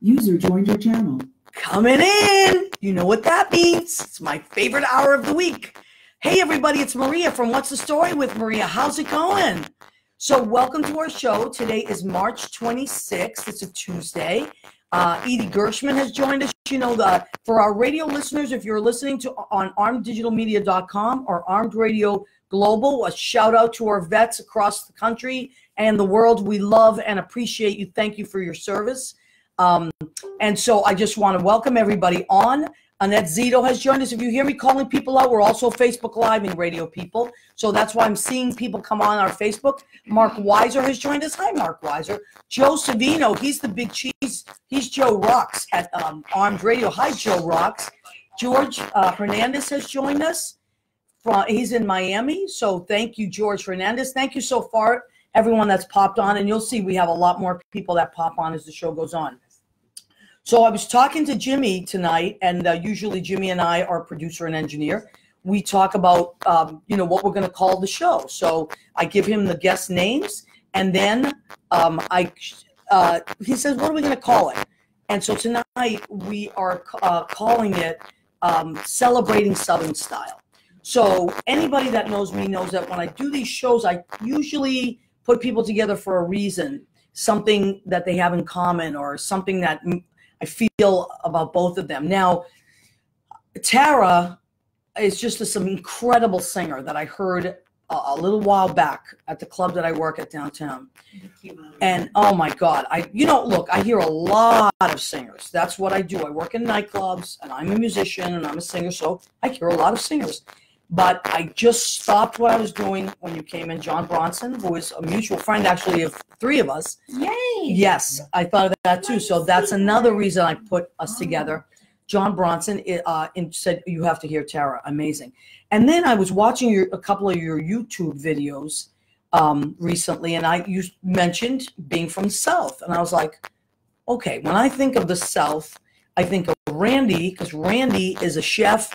User joined your channel. Coming in. You know what that means. It's my favorite hour of the week. Hey, everybody, it's Maria from What's the Story with Maria. How's it going? So, welcome to our show. Today is March 26th. It's a Tuesday. Uh, Edie Gershman has joined us. You know, the, for our radio listeners, if you're listening to on armeddigitalmedia.com or Armed Radio Global, a shout out to our vets across the country and the world. We love and appreciate you. Thank you for your service. Um, and so I just want to welcome everybody on. Annette Zito has joined us. If you hear me calling people out, we're also Facebook Live and radio people. So that's why I'm seeing people come on our Facebook. Mark Weiser has joined us. Hi, Mark Weiser. Joe Savino, he's the big cheese. He's Joe Rocks at um, Armed Radio. Hi, Joe Rocks. George uh, Hernandez has joined us. From, he's in Miami. So thank you, George Hernandez. Thank you so far, everyone that's popped on. And you'll see we have a lot more people that pop on as the show goes on. So I was talking to Jimmy tonight, and uh, usually Jimmy and I are producer and engineer. We talk about, um, you know, what we're going to call the show. So I give him the guest names, and then um, I, uh, he says, "What are we going to call it?" And so tonight we are uh, calling it um, "Celebrating Southern Style." So anybody that knows me knows that when I do these shows, I usually put people together for a reason, something that they have in common, or something that I feel about both of them. Now, Tara is just this incredible singer that I heard a, a, little while back at the club that I work at downtown. And oh my God, I you know look, I hear a lot of singers. That's what I do. I work in nightclubs and I'm a musician and I'm a singer, so I hear a lot of singers. But I just stopped what I was doing when you came in, John Bronson, who is a mutual friend actually of three of us. Yay! Yes, I thought of that too. So that's another reason I put us together. John Bronson uh, said, "You have to hear Tara. Amazing." And then I was watching your, a couple of your YouTube videos um, recently, and I you mentioned being from the South, and I was like, "Okay." When I think of the South, I think of Randy because Randy is a chef,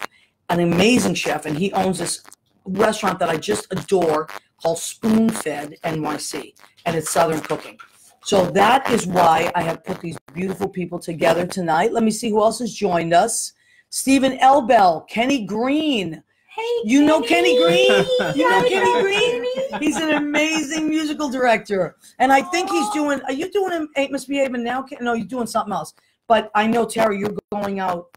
an amazing chef, and he owns this restaurant that I just adore called Spoon Fed NYC, and it's Southern cooking. So that is why I have put these beautiful people together tonight. Let me see who else has joined us. Stephen Elbell, Kenny Green. Hey, You know Kenny Green? You know Kenny Green? He's an amazing musical director. And I think he's doing, are you doing him Ain't Misbehaving now? No, you're doing something else. But I know, Terry, you're going out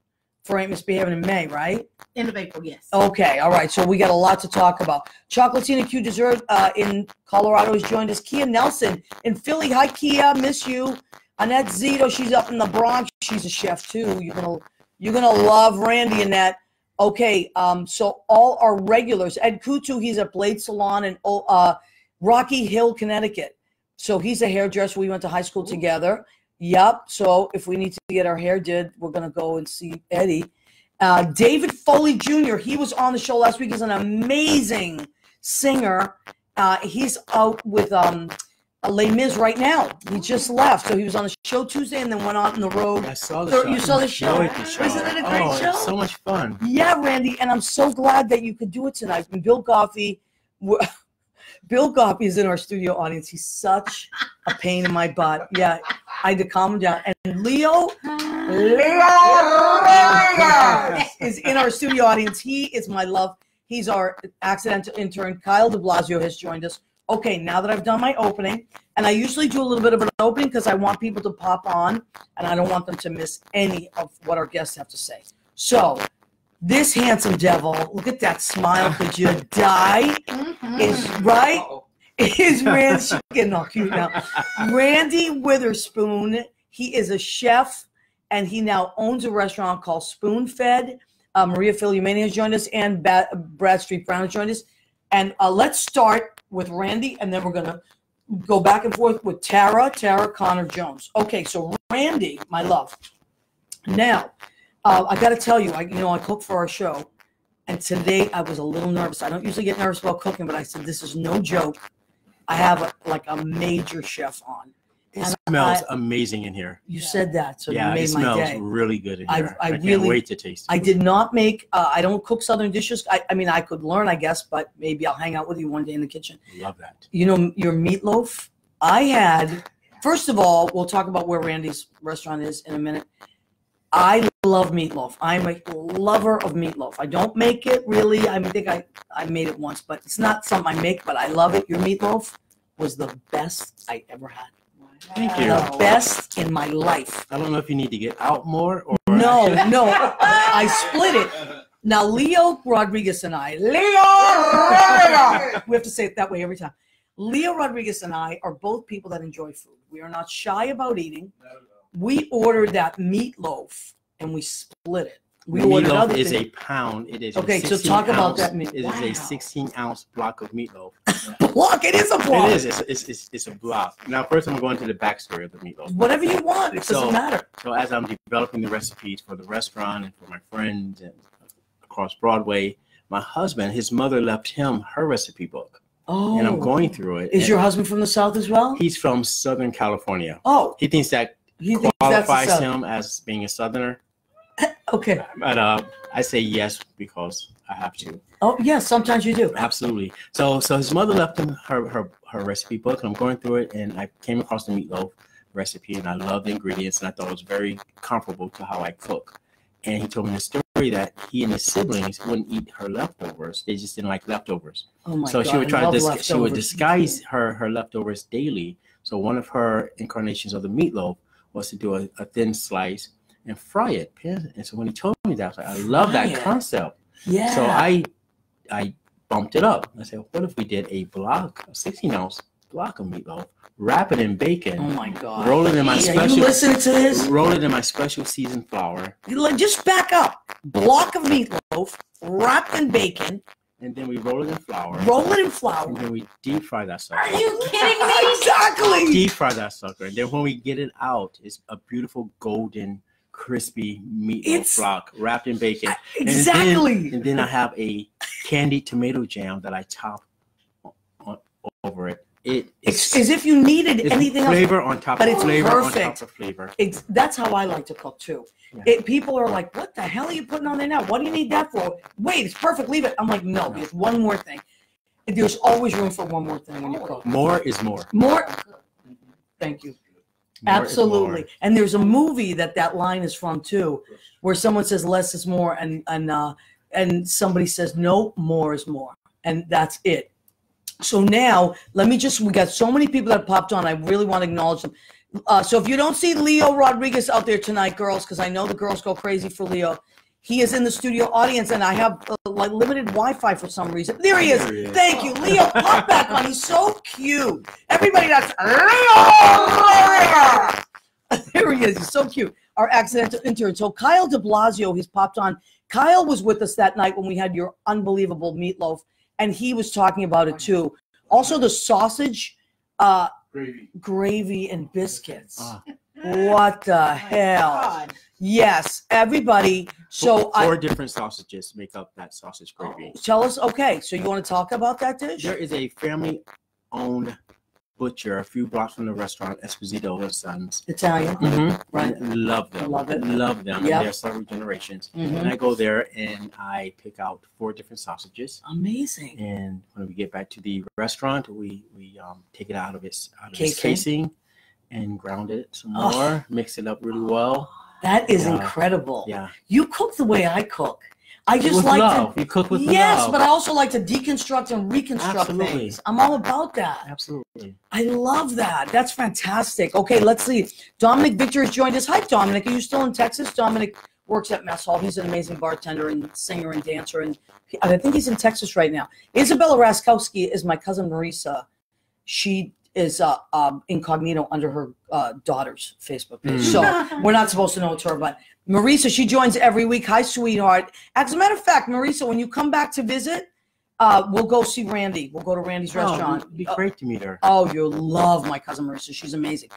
for Ain't Misbehaving in May, right? End of April, yes. Okay, all right. So we got a lot to talk about. Chocolatina Q Dessert uh, in Colorado has joined us. Kia Nelson in Philly. Hi, Kia. Miss you. Annette Zito. She's up in the Bronx. She's a chef too. You're gonna you're gonna love Randy Annette. Okay, um, so all our regulars. Ed Kutu. He's at Blade Salon in uh, Rocky Hill, Connecticut. So he's a hairdresser. We went to high school together. Yep. So if we need to get our hair did, we're gonna go and see Eddie. Uh, David Foley Jr. He was on the show last week. He's an amazing singer. Uh, he's out with um, Les Mis right now. He just left, so he was on the show Tuesday and then went out on the road. I saw the So show. you saw the show? the show. Isn't it a great oh, show? So much fun. Yeah, Randy, and I'm so glad that you could do it tonight. And Bill Goffey, Bill Goffey is in our studio audience. He's such a pain in my butt. Yeah, I had to calm him down. And Leo, Leo is in our studio audience. He is my love. He's our accidental intern. Kyle de Blasio has joined us. Okay, now that I've done my opening, and I usually do a little bit of an opening because I want people to pop on and I don't want them to miss any of what our guests have to say. So, this handsome devil, look at that smile. Could you die? Mhm. Is right? Is Randy getting all cute now? Randy Witherspoon. He is a chef and he now owns a restaurant called Spoon Fed. Uh, Maria Filiumani has joined us and ba- Brad Street Brown has joined us. And uh, let's start with Randy and then we're going to go back and forth with Tara, Tara Connor Jones. Okay, so Randy, my love. Now, uh, I got to tell you, I you know I cook for our show, and today I was a little nervous. I don't usually get nervous about cooking, but I said this is no joke. I have a, like a major chef on. It And smells I- amazing in here. You said that, so yeah, it made my smells day. really good in I- here. I I, can't really- wait to taste it. I did not make. Uh, I don't cook Southern dishes. I, I mean, I could learn, I guess, but maybe I'll hang out with you one day in the kitchen. Love that. You know, your meatloaf. I had First of all, we'll talk about where Randy's restaurant is in a minute. I love meatloaf. I'm a lover of meatloaf. I don't make it really. I think I, I made it once, but it's not something I make, but I love it. Your meatloaf was the best I ever had. Thank you. The best in my life. I don't know if you need to get out more or No, no, I split it. Now, Leo Rodriguez and I, Leo Rodriguez, we have to say it that way every time. Leo Rodriguez and I are both people that enjoy food. We are not shy about eating. We ordered that meatloaf and we split it. We ordered meatloaf is a pound. It is. Okay, so 16 talk about that meat- It is Wow. a 16 ounce block of meatloaf. block. It is a block. It is. It's, it's, it's, it's a block. Now, first, I'm going to the backstory of the meatloaf. Whatever you want. It doesn't matter. So as I'm developing the recipes for the restaurant and for my friends and across Broadway, my husband, his mother left him her recipe book, Oh, and I'm oh. going through it. Is your husband from the South as well? He's from Southern California. Oh, He thinks that he qualifies him as being a Southerner, Okay. but uh, I say yes because I have to. Oh, yes. sometimes you do. Absolutely. So so his mother left him her her, her recipe book, and I'm going through it, and I came across the meatloaf recipe, and I love the ingredients, and I thought it was very comparable to how I cook. And he told me the story that he and his siblings wouldn't eat her leftovers; they just didn't like leftovers. Oh my so God. she would try to dis- she would disguise her her leftovers daily. So one of her incarnations of the meatloaf was to do a, a thin slice and fry it. And so when he told me that, I was like, I love Fry that it. concept. Yeah. So I I bumped it up. I said, what if we did a block, a 16 ounce block of meatloaf, wrap it in bacon, Oh my God. roll it in my Yeah, special you listening to this? roll it in my special seasoned flour, You like, Just back up. Block of meatloaf, wrapped in bacon, and then we roll it in flour, roll it in flour. and then we deep fry that sucker. Are you kidding me? Exactly. Deep fry that sucker, and then when we get it out, it's a beautiful golden, crispy meatloaf It's- block wrapped in bacon. And then- Exactly. And then I have a candied tomato jam that I top o- o- over it. It It's as if you needed anything else. flavor on top but of it's flavor on top of flavor. It's, that's how I like to cook too. Yeah. It, people are like, "What the hell are you putting on there now? What do you need that for?" Wait, it's perfect. Leave it. I'm like, no. There's one more thing. There's always room for one more thing when you cook. More is more. More. Thank you. More Absolutely. And there's a movie that that line is from too, where someone says less is more, and and uh, and somebody says no, more is more, and that's it. So now, let me just, we got so many people that popped on. I really want to acknowledge them. Uh, so if you don't see Leo Rodriguez out there tonight, girls, because I know the girls go crazy for Leo, he is in the studio audience, and I have uh, like limited Wi-Fi for some reason. There he is. There he is. Thank you, Leo. Pop back on. He's so cute. Everybody, that's Leo. there he is. He's so cute. Our accidental intern. So Kyle De Blasio, he's popped on. Kyle was with us that night when we had your unbelievable meatloaf, and he was talking about it too. Also, the sausage, uh, Gravy. gravy, and biscuits. Ah. What the hell? God. Yes, everybody. So four I different sausages make up that sausage gravy. tell us. Okay, so you want to talk about that dish? There is a family-owned butcher a few blocks from the restaurant, Esposito and Sons. Italian, Mm-hmm. right? Love them. Love it. Love them. Yep. They're several generations. Mhm. And I go there and I pick out four different sausages. Amazing. And when we get back to the restaurant, we we um, take it out of its out of Casing. its casing and ground it some Oh. more, mix it up really well. That is Yeah. incredible. Yeah, You cook the way I cook. I just like love. to. You cook with yes, love. but I also like to deconstruct and reconstruct Absolutely. things. I'm all about that. Absolutely. I love that. That's fantastic. Okay, let's see. Dominic Victor has joined us. Hi, Dominic. Are you still in Texas? Dominic works at Mess Hall. He's an amazing bartender and singer and dancer, and I think he's in Texas right now. Isabella Raskowski is my cousin Marisa. She is uh, um, incognito under her uh, daughter's Facebook page, Mm. so we're not supposed to know it's her. But Marisa, she joins every week. Hi, sweetheart. As a matter of fact, Marisa, when you come back to visit, uh, we'll go see Randy. We'll go to Randy's Oh, restaurant. it'd be great to meet her. Oh, you'll love my cousin Marissa. She's amazing.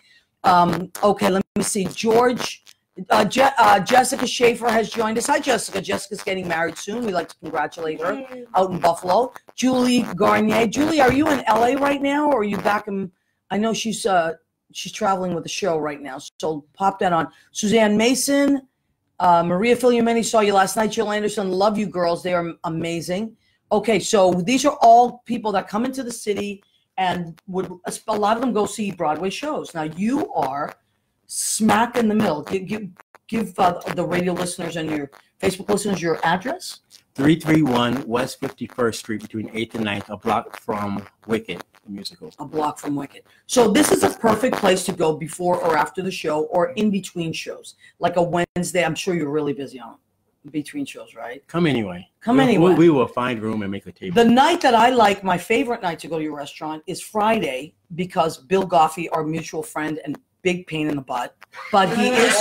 Um, okay, let me see. George, uh, Je- uh, Jessica Schaefer has joined us. Hi, Jessica. Jessica's getting married soon. We'd like to congratulate her out in Buffalo. Julie Garnier. Julie, are you in LA right now, or are you back in? I know she's uh, she's traveling with the show right now, so pop that on. Suzanne Mason, uh, Maria Filiamini saw you last night. Jill Anderson, love you girls. They are amazing. Okay, so these are all people that come into the city and would a lot of them go see Broadway shows. Now you are smack in the middle. Give give, give uh, the radio listeners and your Facebook listeners your address. 331 West 51st Street between 8th and 9th, a block from Wicked the musical. a block from Wicked. So this is a perfect place to go before or after the show or in between shows. Like a Wednesday, I'm sure you're really busy on between shows, right? Come anyway. Come We- anyway. We, we will find room and make a table. The night that I like, my favorite night to go to your restaurant is Friday because Bill Goffey, our mutual friend and big pain in the butt, but he is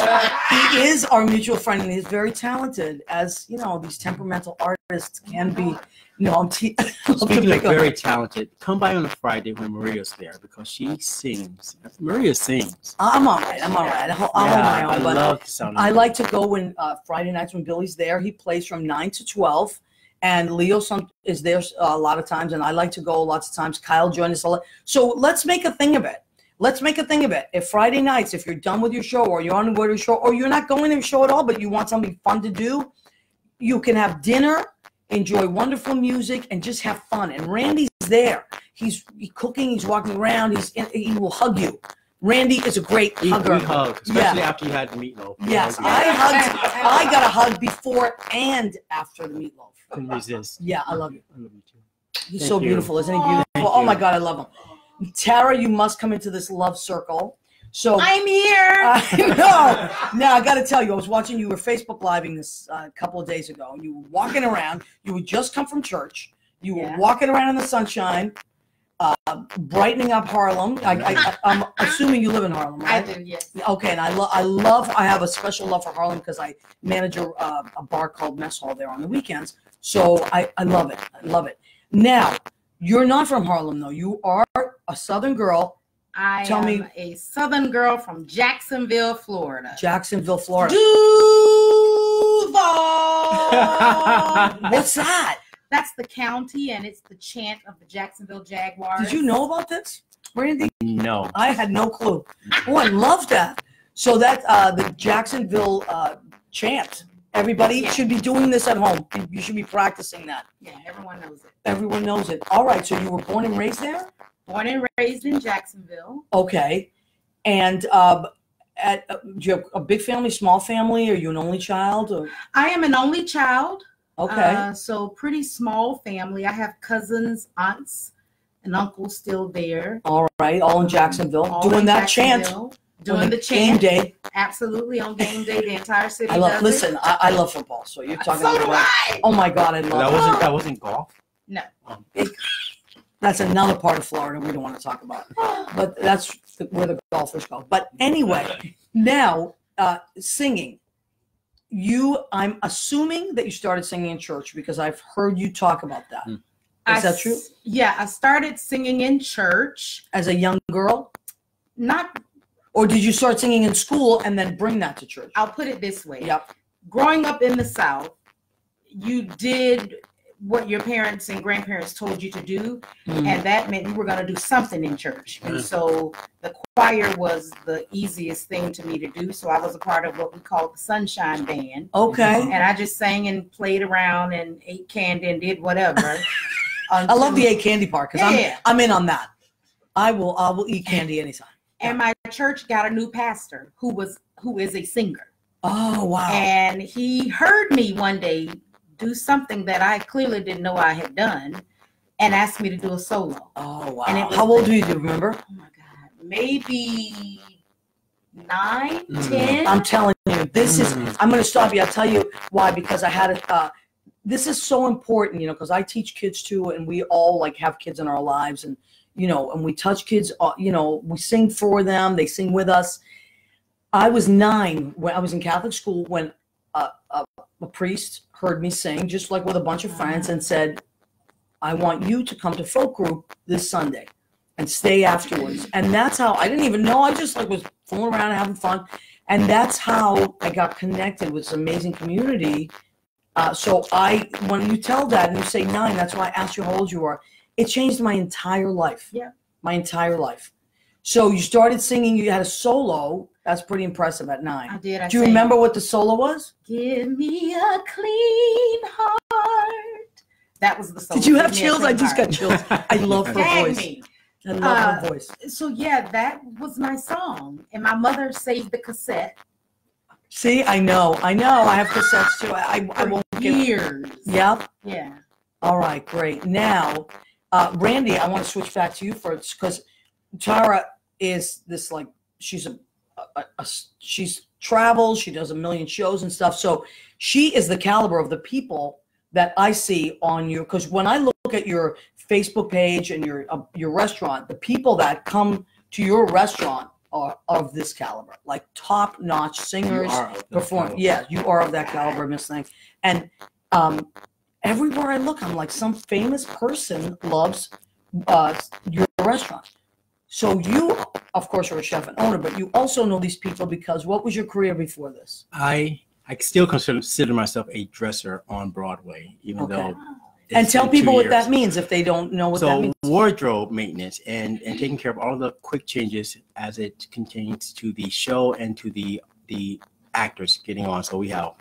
he is our mutual friend and he's very talented as you know these temperamental artists can be. You know, I'm te- Speaking of very talented, come by on a Friday when Maria's there because she sings. Maria sings. I'm all right. I'm all right. I'm on yeah, my I own, but love sound. I like to go when uh, Friday nights when Billy's there. He plays from nine to twelve, and Leo some, is there uh, a lot of times, and I like to go lots of times. Kyle joins us a lot. So let's make a thing of it. Let's make a thing of it. If Friday nights, if you're done with your show, or you're on the way to a show, or you're not going to a show at all, but you want something fun to do, you can have dinner, enjoy wonderful music, and just have fun. And Randy's there. He's, he's cooking. He's walking around. He's he will hug you. Randy is a great We, hugger. we hug, especially after you had the meatloaf. Yes, I you. hugged. I got a hug before and after the meatloaf. couldn't resist. Yeah, I love you. I love you too. He's Thank so you. beautiful, isn't he? Beautiful. Thank oh my. God, I love him. Tara, you must come into this love circle. So I'm here. I know. Now I got to tell you, I was watching you were Facebook living this uh, a couple of days ago. And you were walking around. You had just come from church. You were walking around in the sunshine, uh, brightening up Harlem. I, I, I'm assuming you live in Harlem, I do, yes. Okay, and I love, I love, I have a special love for Harlem because I manage a, uh, a bar called Mess Hall there on the weekends. So I, I love it. I love it. Now, you're not from Harlem though. You are a Southern girl, I Tell am me- a Southern girl from Jacksonville, Florida. Jacksonville, Florida. Duval. What's that? That's the county, and it's the chant of the Jacksonville Jaguars. Did you know about this, Brandy? No. I had no clue. Oh, I love that. So that uh, the Jacksonville uh, chant. Everybody Yeah. should be doing this at home. You- You should be practicing that. Yeah, everyone knows it. Everyone knows it. All right. So you were born and raised there. Born and raised in Jacksonville. Okay. And um, at, uh, do you have a big family, small family? Are you an only child? Or, I am an only child. okay. Uh, so pretty small family. I have cousins, aunts, and uncles still there. all right. All in Jacksonville. All doing in that chant. Doing on the Game day. Absolutely on game day. The entire city. I love, does listen, It. I, I love football. So you're talking so do about, I. oh my God, I That love wasn't that wasn't golf. No. Um, That's another part of Florida we don't want to talk about. But that's the- where the golfers go. But anyway, now uh, singing. You, I'm assuming that you started singing in church because I've heard you talk about that. Hmm. I that true? Yeah, I started singing in church. As a young girl, Not, or did you start singing in school and then bring that to church? I'll put it this way. Yep. Growing up in the South, you did what your parents and grandparents told you to do, Mm. and that meant you were going to do something in church. And Mm. so the choir was the easiest thing to me to do. So I was a part of what we called the Sunshine Band. Okay. And I just sang and played around and ate candy and did whatever. I love the eight candy part because Yeah. I'm I'm in on that. I will I will eat candy anytime. and my church got a new pastor who was who is a singer. Oh wow. And he heard me one day do something that I clearly didn't know I had done and asked me to do a solo. oh wow. and was- How old were you? Do you remember? Oh my God. Maybe nine, Mm. ten. I'm telling you, this is. Mm. I'm going to stop you. I'll tell you why. Because I had a. Uh, this is so important, you know, because I teach kids too, and we all like have kids in our lives, and you know, and we touch kids. Uh, you know, we sing for them. They sing with us. I was nine when I was in Catholic school when a, a, a priest heard me sing, just like with a bunch of friends, and said, "I want you to come to folk group this Sunday." and stay afterwards. And that's how I didn't even know. I just like was fooling around and having fun. And that's how I got connected with this amazing community. Uh, so I, when you tell that and you say nine, that's why I asked you how old you are. It changed my entire life. Yeah. My entire life. So you started singing. You had a solo. That's pretty impressive at nine. I did. I Do you remember what the solo was? Give me a clean heart. That was the solo. Did you have chills? I just heart. got chills. I love her Tag voice. me. I love her Uh, voice. So yeah, that was my song, and my mother saved the cassette See, I know, I know. I have cassettes too. I, I, I won't give. years. Yep. Yeah. All right, great. Now, uh, Randy, I want to switch back to you first because Tara is this like she's a, a, a she's travels, she does a million shows and stuff. So she is the caliber of the people that I see on you. Because when I look at your Facebook page and your uh, your restaurant, the people that come to your restaurant are of this caliber, like top notch singers, perform. Yeah, you are of that caliber, Miss Thing. And um, everywhere I look, I'm like some famous person loves uh, your restaurant. So you, of course, you're a chef and owner, but you also know these people because what was your career before this? I I still consider, myself a dresser on Broadway, even Okay. though. And tell people what years. that means if they don't know what that means. so wardrobe maintenance and and taking care of all the quick changes as it continues to the show and to the the actors getting on so we have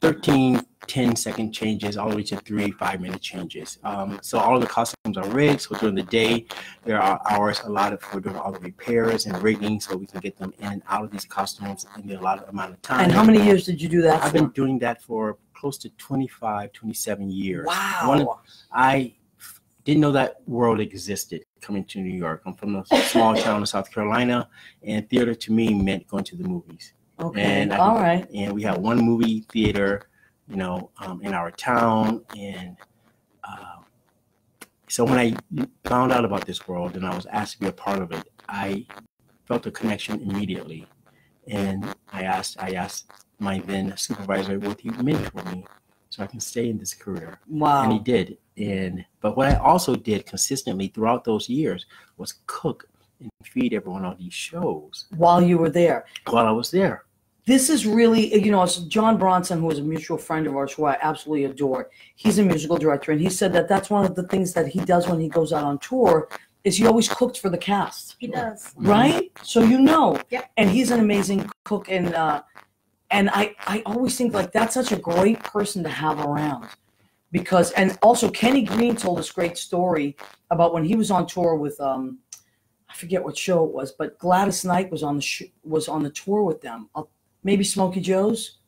13 10 second changes all the way to three five minute changes um, so all the costumes are rigged so during the day there are hours allotted for doing all the repairs and rigging so we can get them in and out of these costumes in the allotted amount of time And how many years did you do that i've for? been doing that for close to 25 27 years One of Wow. I f- didn't know that world existed coming to New York. I'm from a small town in South Carolina, and theater to me meant going to the movies. Okay. and I- All right. And we had one movie theater, you know, um, in our town. And uh, so when I found out about this world and I was asked to be a part of it, I felt a connection immediately. And I asked, I asked my then supervisor, would he mentor me so I can stay in this career? Wow. and he did. And but what I also did consistently throughout those years was cook and feed everyone on these shows While you were there. while I was there. This is really, you know, it's John Bronson, who is a mutual friend of ours, who I absolutely adore. He's a musical director, and he said that that's one of the things that he does when he goes out on tour is he always cooked for the cast, He does. right? So you know, Yep. and he's an amazing cook, and uh, and I I always think like that's such a great person to have around because and also Kenny Green told this great story about when he was on tour with um I forget what show it was, but Gladys Knight was on the was on the tour with them. Uh, maybe Smokey Joe's,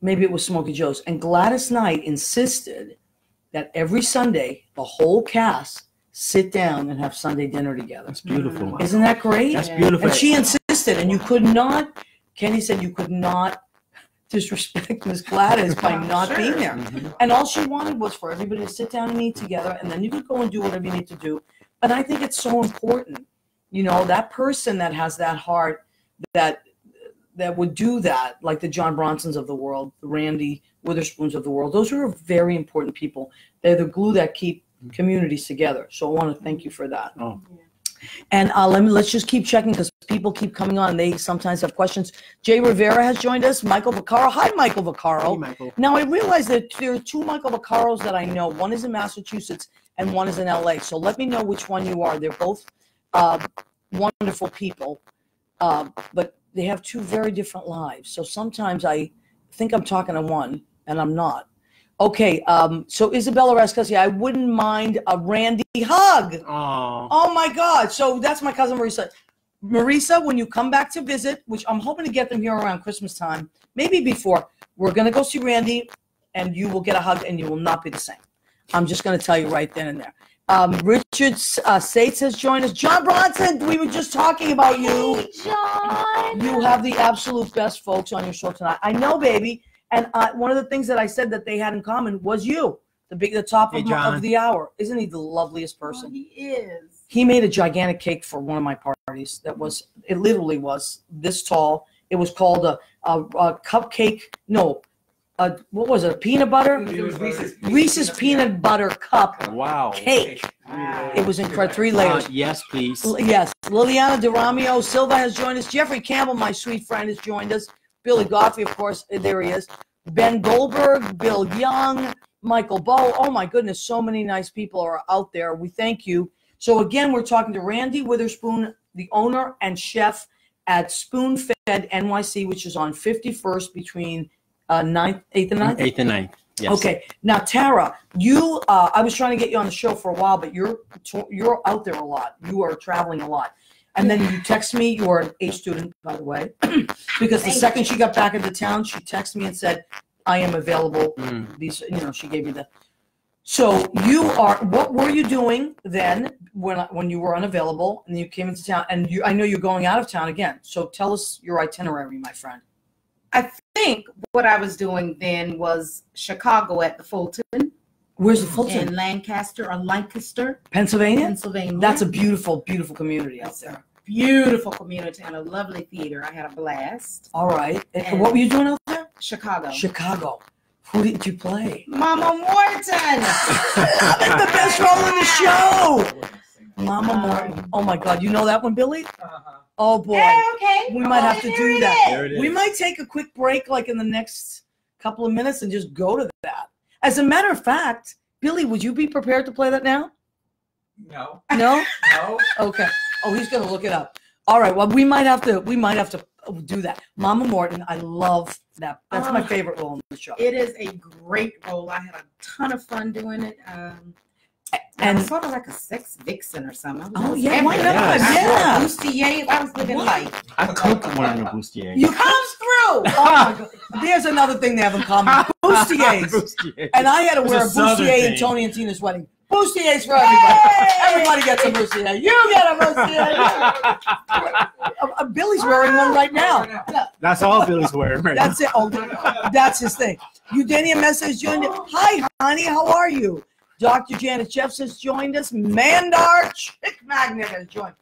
maybe it was Smokey Joe's, and Gladys Knight insisted that every Sunday the whole cast sit down and have Sunday dinner together. That's beautiful. Isn't that great? That's beautiful. And she insisted, and you could not. Kenny said you could not disrespect Miss Gladys by not Sure. being there. Mhm. And all she wanted was for everybody to sit down and eat together, and then you could go and do whatever you need to do. But I think it's so important, you know, that person that has that heart that that would do that, like the John Bronsons of the world, the Randy Witherspoons of the world. Those are very important people. They're the glue that keep communities together. So I want to thank you for that. Oh, And uh, let me let's just keep checking because people keep coming on. They sometimes have questions. Jay Rivera has joined us. Michael Vaccaro. Hi, Michael Vaccaro. hey, Michael. Now I realize that there are two Michael Vaccaros that I know. One is in Massachusetts and one is in LA. So let me know which one you are. They're both uh, wonderful people, uh, but they have two very different lives. So sometimes I think I'm talking to one and I'm not. Okay, um, so Isabella Rascusi, I wouldn't mind a Randy hug. Oh, Oh my God. So that's my cousin Marisa. Marisa, when you come back to visit, which I'm hoping to get them here around Christmas time, maybe before, we're going to go see Randy and you will get a hug and you will not be the same. I'm just going to tell you right then and there. Um, Richard uh, Sates has joined us. John Bronson, we were just talking about you. Hey, John. You have the absolute best folks on your show tonight. I know, baby. And uh, one of the things that I said that they had in common was you, the big, the top Hey, of, of the hour. Isn't he the loveliest person? Oh, he is. he made a gigantic cake for one of my parties that was it literally was this tall it was called a, a, a cupcake no a, what was it a peanut butter? It was Reese's. reese's peanut butter cup wow. cake. Wow. it was incredible three layers. Uh, yes, please. L- yes. Liliana DeRamio silva has joined us. Jeffrey campbell my sweet friend has joined us. Billy goffey of course eh, there he is. Ben goldberg bill young michael bow oh my goodness so many nice people are out there. We thank you. So again we're talking to randy witherspoon the owner and chef at spoon fed nyc which is on 51st between uh 9th 8th and ninth. Eighth and ninth. Yes. Okay, now Tara, you uh, I was trying to get you on the show for a while, but you're you're out there a lot. You are traveling a lot. And then you text me, you are an A student, by the way, because the Thank second she got back into town, she texted me and said, I am available. Mm. These, you know, she gave me the. So you are, what were you doing then when, when you were unavailable and you came into town? And you, I know you're going out of town again. So tell us your itinerary, my friend. I think what I was doing then was Chicago at the Fulton Where's the Fulton? in Lancaster or Lancaster, Pennsylvania? Pennsylvania. That's a beautiful, beautiful community out there. a beautiful community and a lovely theater. I had a blast. All right. And And- what were you doing out there? Chicago. Chicago. Who did you play? Mama Morton. I That's the best role in the show. Mama Morton. Oh my God. You know that one, Billy? Uh-huh. Oh boy. Yeah, okay. We might have to do it that. is. There it is. We might take a quick break, like in the next couple of minutes, and just go to that. As a matter of fact, Billy, would you be prepared to play that now? No, No? no. Okay. Oh, he's gonna look it up. All right. Well, we might have to. We might have to do that. Mama Morton. I love that. That's my Oh. favorite role in the show. It is a great role. I had a ton of fun doing it. Um, and And I was sort of like a sex vixen or something. Oh, just yeah, why everywhere. not? I Yeah. wore bustiers. I was living What? life. I cooked one of the bustiers. you Comes through. Oh my God. There's another thing they have in common. Bustiers. Bustiers. And I had to It's wear a a bustier in. Tony and Tina's wedding. Bustiers for everybody. Everybody gets a bustier. You get a bustier. Uh, uh, Billy's wearing one right now. That's all Billy's wearing right That's it. Oh, that's his thing. Eudania message you. Hi, honey. How are you? Dr. Janet Jeffs has joined us. Mandar Chick Magnet has joined.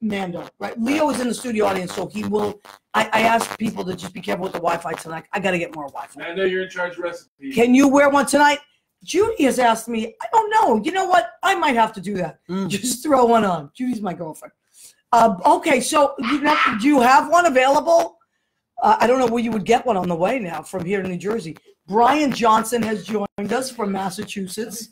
Mando, right? Leo is in the studio audience, so he will. I, I asked people to just be careful with the Wi-Fi tonight. I got to get more Wi-Fi. I know you're in charge of recipes. Can you wear one tonight? Judy has asked me. I don't know. You know what? I might have to do that. Mm. Just throw one on. Judy's my girlfriend. Uh, okay, so you know, do you have one available? Uh, I don't know where you would get one on the way now from here to New Jersey. Brian Johnson has joined us from Massachusetts.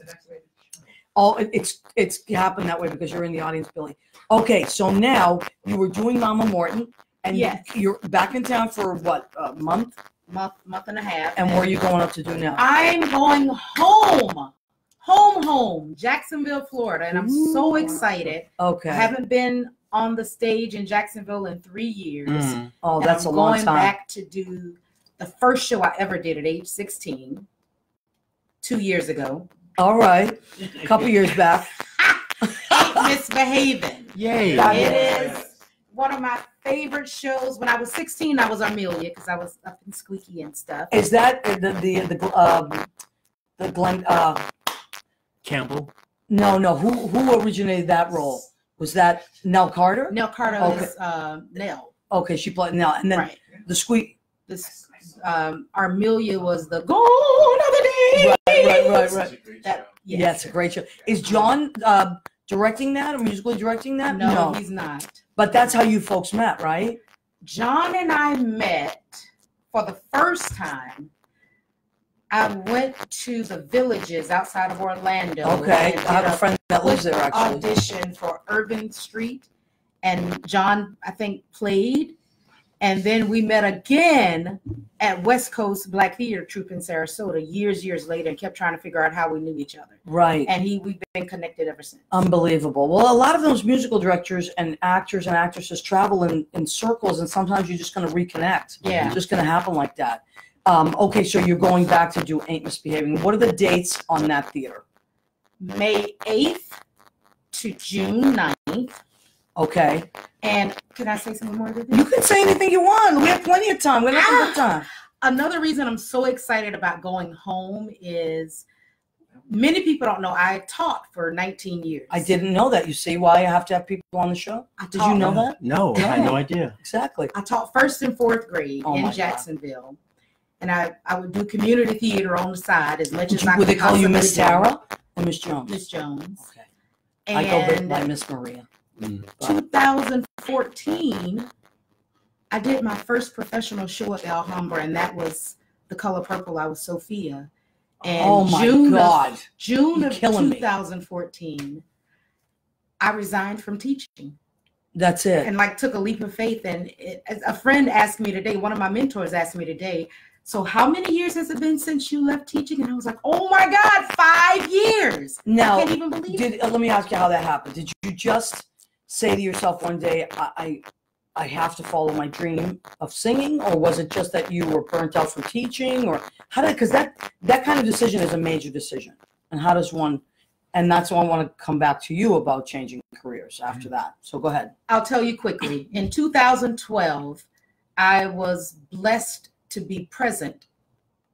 Oh, it's it's happened that way because you're in the audience, Billy. Okay, so now you were doing Mama Morton, and Yes. you're back in town for what a month? Month, month and a half. And where are you going up to do now? I'm going home. Home, home, Jacksonville, Florida, and I'm so excited. I Okay. haven't been on the stage in Jacksonville in three years. Mm. Oh, and that's I'm a long time. going back to do the first show I ever did at age 16, two years ago. All right, a couple years back. Misbehaving. Yay. That It is one of my favorite shows. When I was 16, I was Armelia because I was up in Squeaky and stuff. Is that the the the um the Glenn? Uh, Campbell. no, no. Who who originated that role? Was that Nell Carter? Nell Carter Okay. is uh, Nell, Okay, she played Nell, and then right? the squeak. This um, Armelia was the gold of the day. Right, right, right, right. Such a great That show. yes. Yeah, it's a great show. Is John uh, directing that or musically directing that? No, he's not. But that's how you folks met, right? John and I met for the first time. I went to the villages outside of Orlando. Okay, I have a friend that lives there actually. Audition for Urban Street, and John, I think, played. And then we met again at West Coast Black Theater Troupe in Sarasota years, years later, and kept trying to figure out how we knew each other. Right. And he, we've been connected ever since. Unbelievable. Well, a lot of those musical directors and actors and actresses travel in, in circles, and sometimes you're just going to reconnect. Yeah. It's just going to happen like that. Um, okay, so you're going back to do Ain't Misbehaving. What are the dates on that theater? May 8th to June 9th. Okay. And can I say something more? You can say anything you want. We have plenty of time. We're having a good time. another reason I'm so excited about going home is many people don't know I taught for 19 years. I didn't know that. You see why I have to have people on the show? I Did you taught- know that? No, I had no idea. Exactly. I taught first and fourth grade Oh my in God. Jacksonville, and I I would do community theater on the side as much Would, as you, I would they call you possibly Miss do. Tara or Miss Jones? Miss Jones. Okay. I go by- And by Miss Maria. Mm. 2014, I did my first professional show at the Alhambra, and that was The Color Purple. I was Sophia. And oh my June of God. June You're of killing me. 2014, I resigned from teaching That's it. and like took a leap of faith. And it, as a friend asked me today, one of my mentors asked me today, So how many years has it been since you left teaching? And I was like, oh my God, five years. I Now, can't even believe it. did uh, let me ask you how that happened. Did you just say to yourself one day, I, I I have to follow my dream of singing, or was it just that you were burnt out from teaching, or how did? Because that that kind of decision is a major decision, and how does one? And that's why I want to come back to you about changing careers after that. So go ahead. I'll tell you quickly. In 2012, I was blessed to be present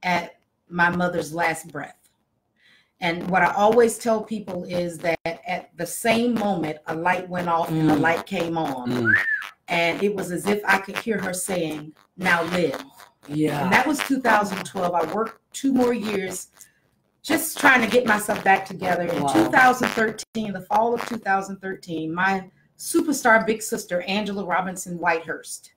at my mother's last breath. And what I always tell people is that at the same moment, a light went off and a Mm. light came on. Mm. And it was as if I could hear her saying, Now live. Yeah. And that was 2012. I worked two more years just trying to get myself back together. In Wow. 2013, the fall of 2013, my superstar big sister, Angela Robinson Whitehurst,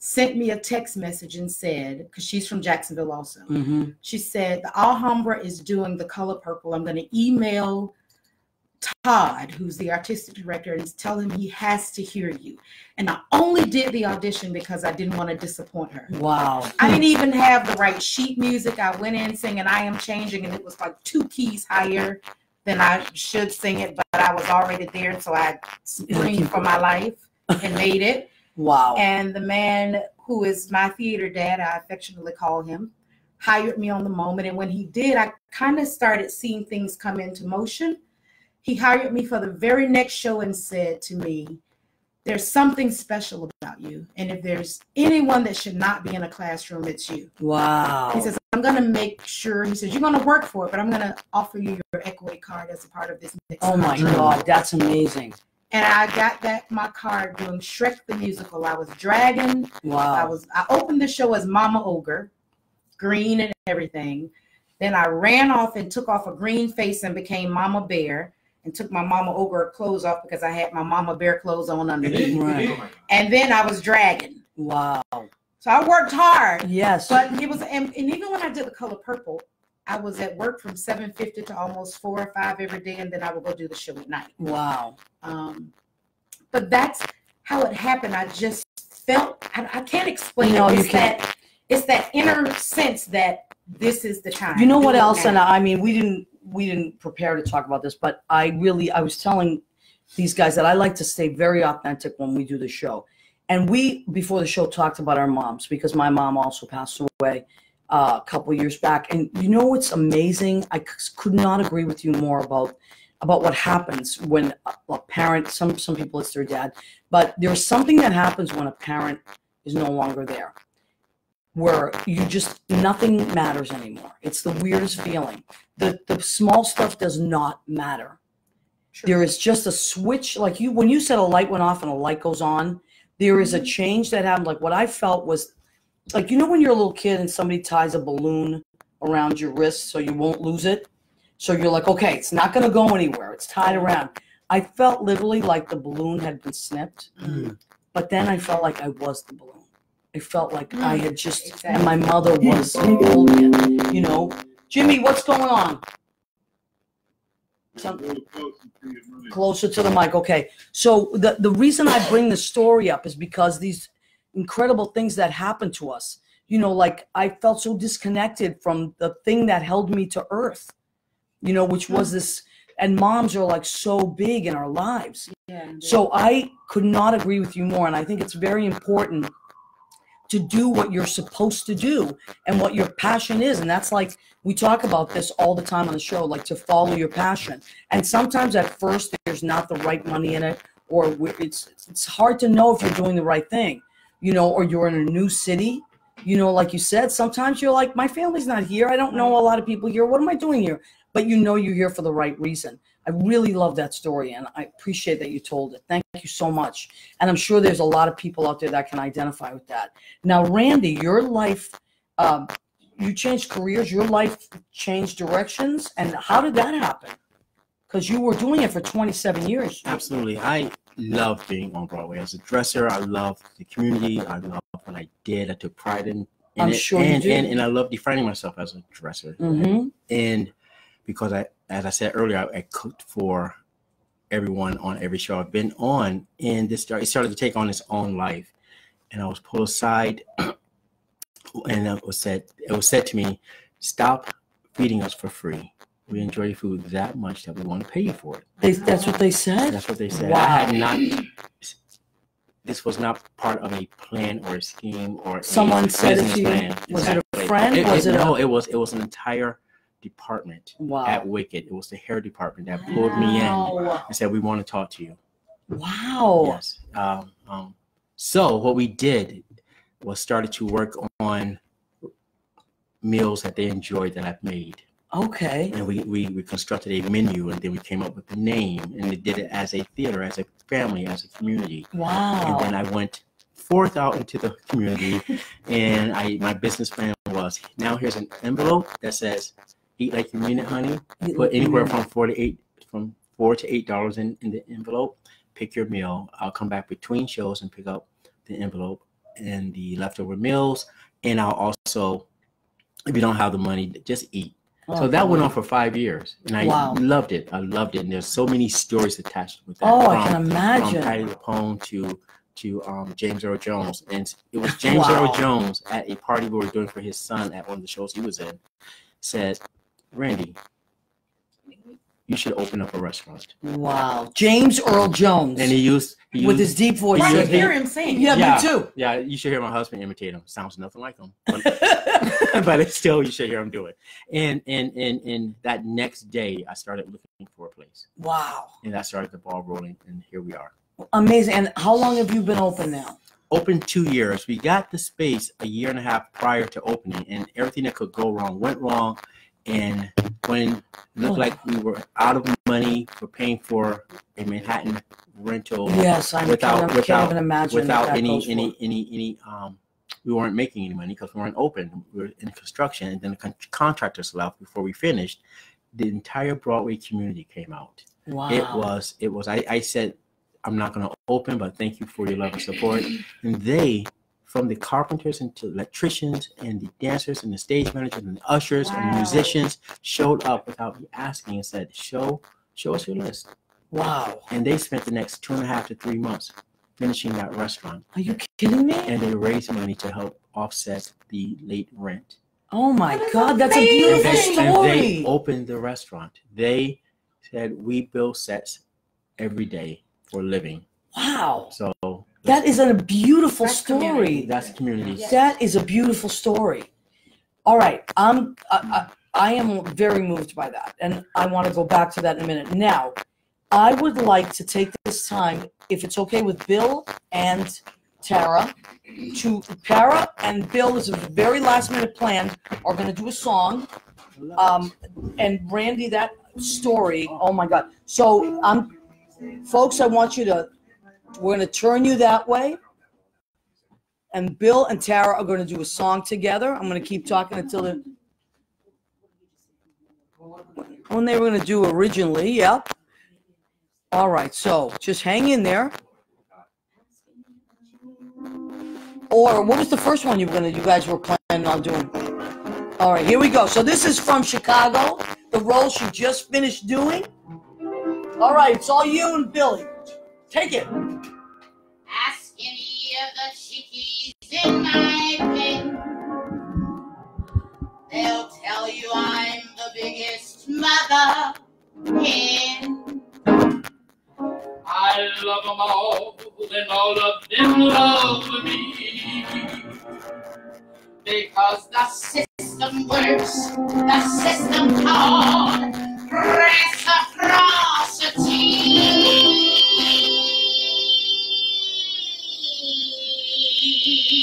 sent me a text message and said, because she's from Jacksonville also, hmm she said, The Alhambra is doing the color purple. I'm going to email Todd, who's the artistic director, and tell him he has to hear you. And I only did the audition because I didn't want to disappoint her. Wow. I didn't even have the right sheet music. I went in singing I Am Changing, and it was like two keys higher than I should sing it, but I was already there. So I screamed for my life and made it. Wow. And the man who is my theater dad, I affectionately call him, hired me on the moment. And when he did, I kind of started seeing things come into motion. He hired me for the very next show and said to me, There's something special about you. And if there's anyone that should not be in a classroom, it's you. Wow. He says, I'm going to make sure, he says, You're going to work for it, but I'm going to offer you your equity card as a part of this next Oh my contract." God, that's amazing. And I got that my card doing Shrek the musical. I was dragging I was I opened the show as Mama Ogre, green and everything. Then I ran off and took off a green face and became Mama Bear and took my Mama Ogre clothes off because I had my Mama Bear clothes on underneath. Right. And then I was dragging. Wow. So I worked hard. Yes. But it was and, and even when I did the color purple, I was at work from 7:50 to almost four or five every day, and then I would go do the show at night. wow. Um, but that's how it happened. I just felt I, I can't explain No, it. you It's that it's that inner sense that this is the time. You know what else? And. I mean, we didn't we didn't prepare to talk about this, but I really I was telling these guys that I like to stay very authentic when we do the show. And we before the show talked about our moms because my mom also passed away uh, a couple years back. And you know what's amazing? I could not agree with you more about about what happens when a, a parent. Some some people it's their dad, but there's something that happens when a parent is no longer there where you just nothing matters anymore. It's the weirdest feeling. The the small stuff does not matter. There is just a switch, like you when you said a light went off and a light goes on. There is a change that happened. Like what I felt was, like you know when you're a little kid and somebody ties a balloon around your wrist so you won't lose it. So you're like, okay, it's not going to go anywhere. It's tied around. I felt literally like the balloon had been snipped, Mm. but then I felt like I was the balloon. I felt like I had just, Exactly. and my mother was holding it. You know, Jimmy, what's going on? Some, closer to the mic. Okay. So the, the reason I bring the story up is because these incredible things that happened to us, you know, like I felt so disconnected from the thing that held me to earth, you know, which was this, and moms are like so big in our lives. yeah, So I could not agree with you more. And I think it's very important to do what you're supposed to do and what your passion is. And that's like, we talk about this all the time on the show, like to follow your passion. And sometimes at first there's not the right money in it, or it's, it's hard to know if you're doing the right thing, you know, or you're in a new city. You know, like you said, sometimes you're like, my family's not here. I don't know a lot of people here. What am I doing here? But you know you're here for the right reason. I really love that story and I appreciate that you told it. Thank you so much. And I'm sure there's a lot of people out there that can identify with that. Now, Randy, your life, um, you changed careers, your life changed directions. And how did that happen? Because you were doing it for 27 years. Absolutely. I love being on Broadway as a dresser. I love the community. I love what I did. I took pride in, in I'm it. sure and, and and I love defining myself as a dresser. hmm And because I, as I said earlier, I, I cooked for everyone on every show I've been on, and this started, it started to take on its own life. And I was pulled aside and it was said it was said to me, stop feeding us for free. We enjoy your food that much that we want to pay you for it. They, that's what they said. That's what they said. Wow. I had not. This was not part of a plan or a scheme or a Someone said it business to you? plan. Was it a Exactly. friend? Was it a- no? It was. It was an entire department Wow. at Wicked. It was the hair department that pulled me in and said, "We want to talk to you." Wow. Yes. Um, um, so what we did was started to work on meals that they enjoyed that I've made. Okay. And we, we, we constructed a menu and then we came up with the name and we did it as a theater, as a family, as a community. Wow. And then I went forth out into the community and I my business plan was now here's an envelope that says eat like you mean it, honey. Put anywhere from four to eight from four to eight dollars in, in the envelope. Pick your meal. I'll come back between shows and pick up the envelope and the leftover meals. And I'll also, if you don't have the money, just eat. So that went on for five years, and I Oh, Wow. loved it. I loved it, and there's so many stories attached with that. Oh, I from- can From imagine. Patti LuPone to to um, James Earl Jones, and it was James Wow. Earl Jones at a party we were doing for his son at one of the shows he was in. Said, "Randy, you should open up a restaurant." Wow. James Earl Jones And he used he with his deep voice. I Yeah. can hear him sing. Yeah, Yeah. me too. yeah. You should hear my husband imitate him. Sounds nothing like him, but, but it's still you should hear him do it. And and and and that next day, I started looking for a place, wow. and that started the ball rolling, and here we are. Amazing. And how long have you been open now? Open two years. We got the space a year and a half prior to opening, and everything that could go wrong went wrong. And when it looked like we were out of money for paying for a Manhattan rental Yes, I Without- can't, without- can't imagine without that any goes any any any um we weren't making any money because we weren't open. We were in construction and then the con- contractors left before we finished. The entire broadway community came out. Wow. it was it was i i said i'm not going to open but thank you for your love and support. And they from the carpenters and to electricians and the dancers and the stage managers and the ushers and the musicians showed up without me asking and said show show us your list Wow. and they spent the next two and a half to three months finishing that restaurant Are you kidding me? and they raised money to help offset the late rent Oh my That is God, that's a beautiful amazing. they, and they opened the restaurant they said we build sets every day for a living Wow. so That is a beautiful That's story. community. that's community Yeah. That is a beautiful story. All right, I'm I, I, I am very moved by that, and I want to go back to that in a minute. Now, I would like to take this time, if it's okay with Bill and Tara, to Tara and Bill is a very last minute plan. Are going to do a song, um, and Randy, that story. Oh my God! So, I'm, folks, I want you to. We're going to turn you that way and Bill and Tara are going to do a song together. I'm going to keep talking until the when they were going to do originally. Yep. All right. So just hang in there. Or what was the first one you were going to? You guys were planning on doing. All right. Here we go. So this is from Chicago. The role she just finished doing. All right. It's all you and Billy. Take it. Ask any of the chickies in my pen. They'll tell you I'm the biggest mother hen. I love them all, and all of them love me. Because the system works, the system called reciprocity.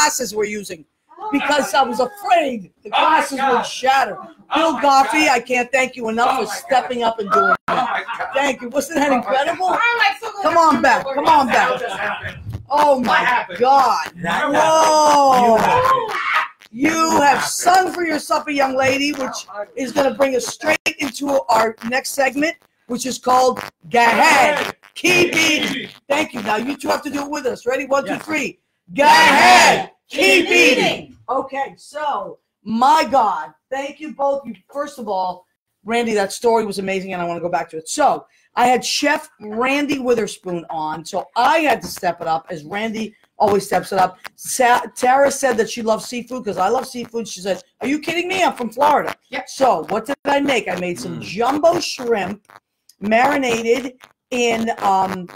glasses we're using because I was afraid the glasses would shatter. Bill Goffey, I can't thank you enough for stepping up and doing that. Thank you. Wasn't that incredible? Come on back. Come on back. Oh my God. Whoa. You have sung for yourself, a young lady, which is going to bring us straight into our next segment, which is called Go Ahead. Keep eating. Thank you. Now you two have to do it with us. Ready? One, two, three. Go ahead. Keep eating. Okay, so my God, thank you both. You first of all, Randy, that story was amazing, and I want to go back to it. So I had Chef Randy Witherspoon on, so I had to step it up as Randy always steps it up. Sa- Tara said that she loves seafood because I love seafood. She said, "Are you kidding me? I'm from Florida." Yep. So what did I make? I made some Mm. jumbo shrimp, marinated in. Um,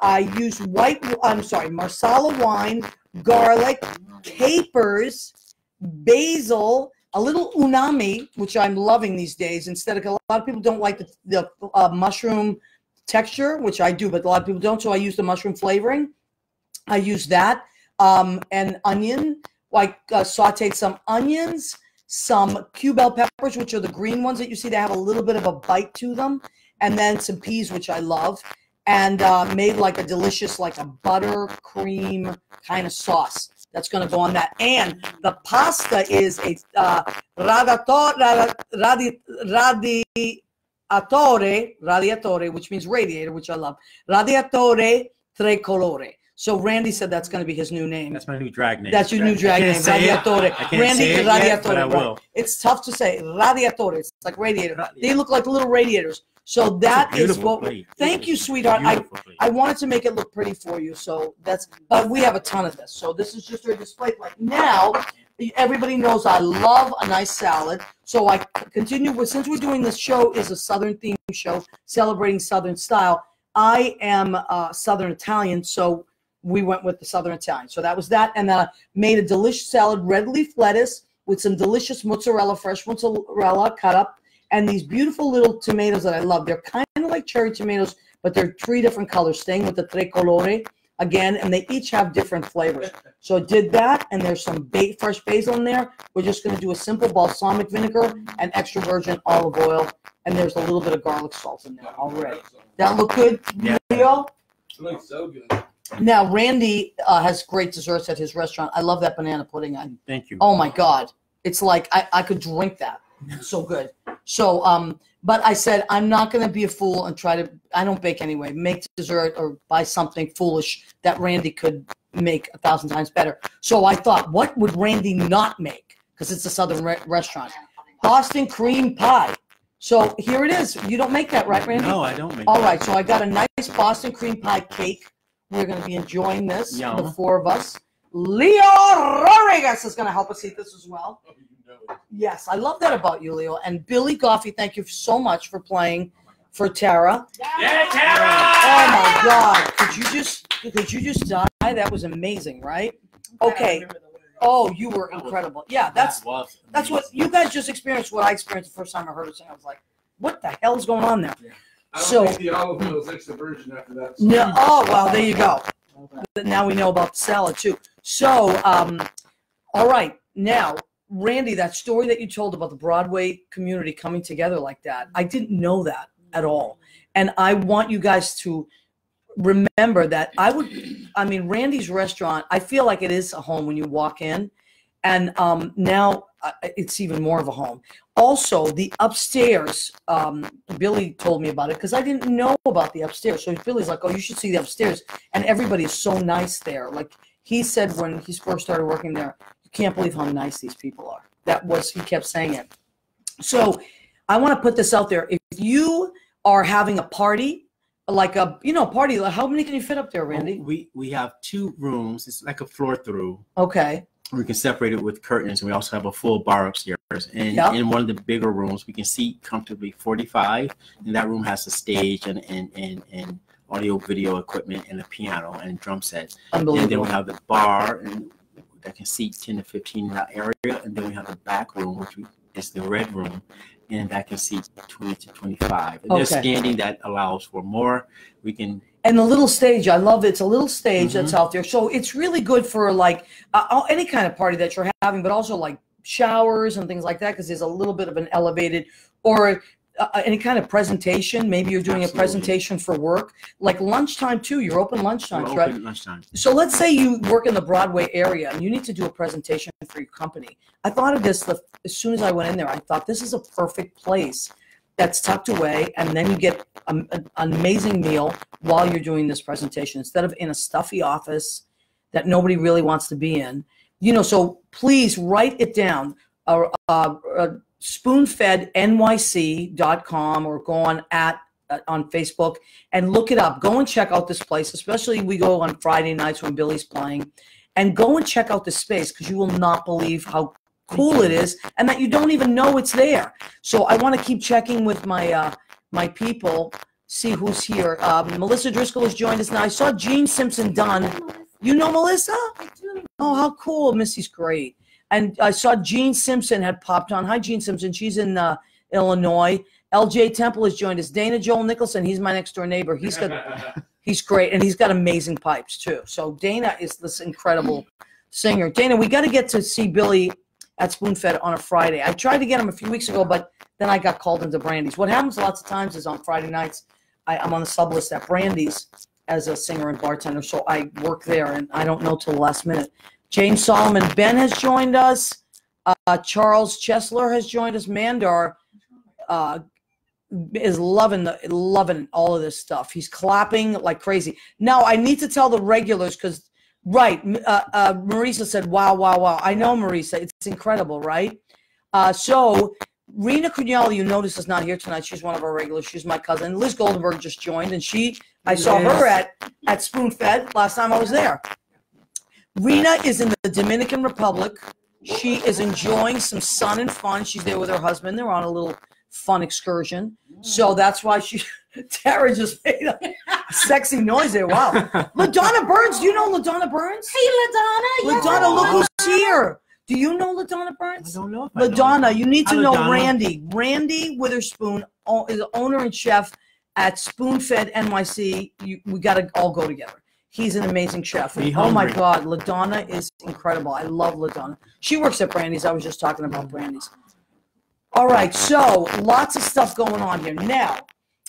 I used white. I'm sorry, marsala wine, garlic, capers, basil, a little umami, which I'm loving these days. Instead of a lot of people don't like the, the uh, mushroom texture, which I do, but a lot of people don't. So I use the mushroom flavoring. I use that um, and onion. Like uh, sautéed some onions, some cube bell peppers, which are the green ones that you see. They have a little bit of a bite to them, and then some peas, which I love, and uh, made like a delicious, like a butter cream kind of sauce. That's going to go on that. And the pasta is a uh, radato, rada, radi, radiatore, radiatore, which means radiator, which I love. Radiatore tre tricolore. So Randy said that's going to be his new name. That's my new drag name. That's your new drag name, it. Radiatore. I can't Randy it Radiatore. yet, I will. It's tough to say. Radiatore. It's like radiator. Radi- They look like little radiators. So that is what. plate. Thank you, sweetheart. I, plate. I wanted to make it look pretty for you. So that's, but we have a ton of this. So this is just our display plate. Now, everybody knows I love a nice salad. So I continue with, since we're doing this show is a Southern theme show celebrating Southern style. I am uh, Southern Italian. So we went with the Southern Italian. So that was that. And then I made a delicious salad, red leaf lettuce with some delicious mozzarella, fresh mozzarella cut up, and these beautiful little tomatoes that I love. They're kind of like cherry tomatoes, but they're three different colors, staying with the tricolore again, and they each have different flavors. So I did that, and there's some ba- fresh basil in there. We're just going to do a simple balsamic vinegar and extra virgin olive oil, and there's a little bit of garlic salt in there already. That look good, Yeah. Leo? It looks so good. Now, Randy uh, has great desserts at his restaurant. I love that banana pudding. I, Thank you. oh my God. It's like I, I could drink that. It's so good. So, um, but I said, I'm not going to be a fool and try to, I don't bake anyway, make dessert or buy something foolish that Randy could make a thousand times better. So I thought, what would Randy not make? Because it's a Southern re- restaurant. Boston cream pie. So here it is. You don't make that, right, Randy? No, I don't make All that. right, so I got a nice Boston cream pie cake. We're going to be enjoying this, Yum. the four of us. Leo Rodriguez is going to help us eat this as well. Yes, I love that about you, Leo. And Billy Goffey, thank you so much for playing for Tara. Yeah, Oh Tara! my God! Could you just could you just die? That was amazing, right? Okay. Oh, you were incredible. Yeah, that's That was that's what you guys just experienced. What I experienced the first time I heard it. I was like, "What the hell's going on there?" I don't So- think the olive oil is extra virgin after that. No. Oh well, there you go. Now we know about the salad too. So, um, all right, now Randy, that story that you told about the Broadway community coming together like that, I didn't know that at all, and I want you guys to remember that. I would, I mean, Randy's restaurant. I feel like it is a home when you walk in, and um, now uh, it's even more of a home. Also, the upstairs, um, Billy told me about it because I didn't know about the upstairs. So Billy's like, "Oh, you should see the upstairs," and everybody is so nice there. Like he said when he first started working there, can't believe how nice these people are. That was he kept saying it. So I want to put this out there. If you are having a party, like a you know party, like how many can you fit up there, Randy? We we have two rooms. It's like a floor through. Okay. We can separate it with curtains. and We also have a full bar upstairs. And Yep. in one of the bigger rooms, we can seat comfortably 45. And that room has a stage and and and, and audio video equipment and a piano and drum set. And then we Unbelievable. have the bar and that can seat 10 to 15 in that area. And then we have the back room, which we, is the red room, and that can seat 20 to 25. And there's standing that allows for more. We can and the little stage i love it it's a little stage that's out there so it's really good for like uh, any kind of party that you're having but also like showers and things like that because there's a little bit of an elevated or uh, uh, any kind of presentation? Maybe you're doing Absolutely. a presentation for work. Like lunchtime too. You're open we're lunchtimes open lunchtime. so let's say you work in the broadway area and you need to do a presentation for your company. I thought of this the, as soon as i went in there i thought this is a perfect place that's tucked away and then you get a, a- an amazing meal while you're doing this presentation. Instead of in a stuffy office that nobody really wants to be in. You know so please write it down. Uh, uh, uh, spoonfednyc.com or go on at uh, on facebook and look it up. Go and check out this place especially we go on friday nights when billy's playing. And go and check out the space because you will not believe how cool it is and that you don't even know it's there. So i want to keep checking with my uh my people see who's here. Um, melissa driscoll has joined us now. I saw gene simpson done. You know melissa? Oh how cool. Missy's great and i saw gene simpson had popped on hi gene simpson she's in uh, illinois lj temple has joined us dana joel nicholson he's my next door neighbor he's got He's great, and he's got amazing pipes too. So Dana is this incredible singer. Dana, we got to get to see Billy at Spoonfed on a Friday. I tried to get him a few weeks ago, but then I got called into Brandy's. What happens lots of times is on Friday nights, I, I'm on the sub list at Brandy's as a singer and bartender, so I work there, and I don't know till the last minute. James Solomon Ben has joined us. Uh, Charles Chesler has joined us. Mandar uh, is loving the loving all of this stuff. He's clapping like crazy. Now I need to tell the regulars because right, uh, uh, Marisa said, "Wow, wow, wow." I know Marisa. It's incredible, right? Uh, so Rena Cugnali, you notice is not here tonight. She's one of our regulars. She's my cousin. Liz Goldenberg just joined, and she I saw her at at Spoon Fed last time I was there. Rena is in the Dominican Republic. She is enjoying some sun and fun. She's there with her husband. They're on a little fun excursion. So that's why she, Tara just made a sexy noise there. Wow. LaDonna Burns. Do you know LaDonna Burns? Hey, LaDonna. yes, LaDonna, I look know. who's here. Do you know LaDonna Burns? I Burns? don't know if I know LaDonna, you need to Hi, know LaDonna. Randy. Randy Witherspoon is the owner and chef at Spoonfed NYC. You, we got to all go together. He's an amazing chef. Be oh my. God, LaDonna is incredible. I love LaDonna. She works at Brandy's. I was just talking about Brandy's. All right, so lots of stuff going on here. Now,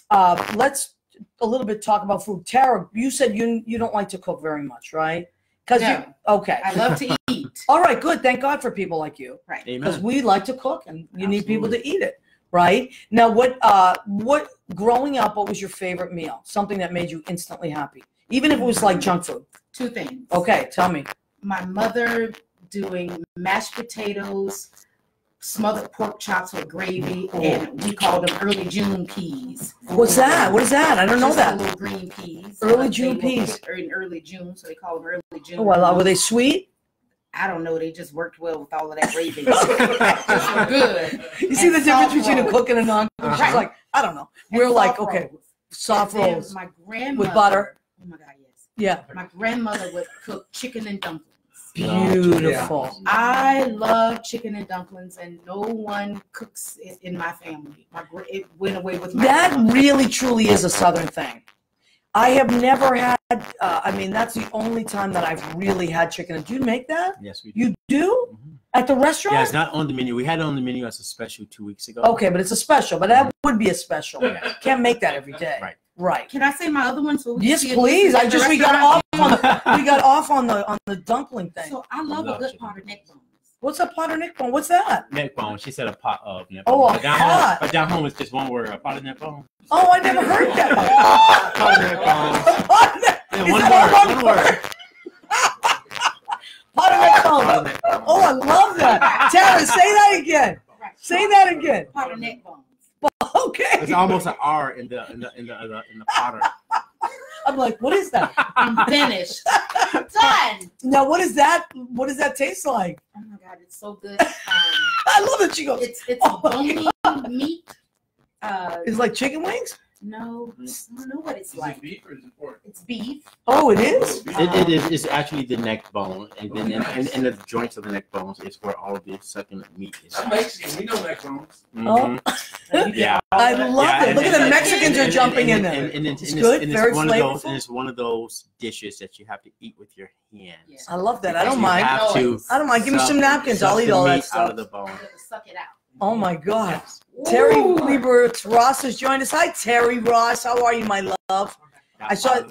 uh, let's a little bit talk about food. Tara, you said you you don't like to cook very much, right? Because you okay. I love to eat. All right, good. Thank God for people like you Right. because we like to cook and you need people to eat it, right? Now, what uh what growing up, what was your favorite meal? Something that made you instantly happy, even if it was like junk food. Two things. Okay, tell me. My mother doing mashed potatoes, smothered pork chops with gravy, and we called them early June peas. What's that? What is that? I don't know Just the that. Little green peas. Early June peas. In early June, so they call them early June. Oh, well, were they sweet? I don't know. They just worked well with all of that gravy. just good. You see the difference between a cook and a non cook? Uh-huh. like, I don't know. And We're like, soft okay, soft And rolls. My grandmother with butter? Oh my god, yes. Yeah. My grandmother would cook chicken and dumplings. Beautiful. I love chicken and dumplings, and no one cooks it in my family. My it went away with my That grandmother. really truly is a southern thing. I have never had uh, I mean that's the only time that I've really had chicken. Do you make that? Yes, we do. You do? Mhm. At the restaurant? Yeah, it's not on the menu. We had it on the menu as a special two weeks ago. Okay, but it's a special, but that would be a special. Yeah. Can't make that every day. Right. Right. Can I say my other one? So we Yes, please. I just we got off on the we got off on the on the dumpling thing. So I love, Love a good chicken. part of neck bones. What's a pot of neck bone? What's that? neck bone. She said a pot of neck Oh, bone. a but down pot. Home, but down home it's just one word. A pot of neck bone. Oh, I never heard that. Pot of neck bone. Pot of neck- Yeah, Is one word. One one word. pot of neck Pot of bone. neck bone. Oh, I love that. Tara, say that again. Right. Say that again. Part of neck bones. Okay. It's almost an R in the in the in the in the, in the potter. I'm like, what is that? I'm finished. Done. Now, what is that? What does that taste like? Oh my god, it's so good. Um, I love that she goes. it's it's Oh bony meat. Uh, It's like chicken wings. No, I don't know what it's Is like. it beef or is it pork? It's beef. Oh, it is. It, it is it's actually the neck bone, and then in, in, in the joints of the neck bones is where all of the succulent meat is. I'm Mexican. We know neck bones. Mhm. Yeah. I love Yeah, it. Look at the and- Mexicans are and- jumping in and- there. And, and it's, It's and good, and very one of those, flavorful. and it's one of those dishes that you have to eat with your hands. Yeah. I love that. I don't mind. I don't mind. Give me some napkins. I'll eat all that meat out stuff. of the bone. You have to suck it out. Oh my God. Terry Lieberts Ross has joined us. Hi, Terry Ross. How are you, my love? I saw.